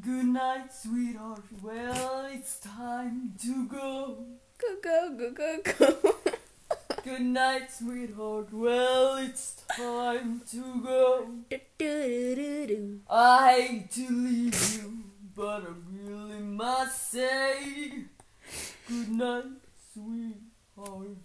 Good night, sweetheart. Well, it's time to go. Go, go, go, go, go. Good night, sweetheart. Well, it's time to go. do, do, do. I hate to leave you, but I really must say, good night, sweetheart.